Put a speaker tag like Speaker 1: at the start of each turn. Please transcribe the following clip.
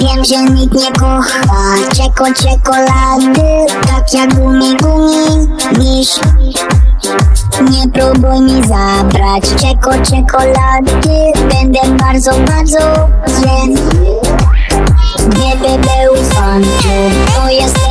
Speaker 1: Wiem, że nikt nie kocha czeko czekolady Tak jak gumi gumi. Niż Nie próbuj mi zabrać czeko czekolady. Będę bardzo, bardzo zły. Gdyby był sądził, to jestem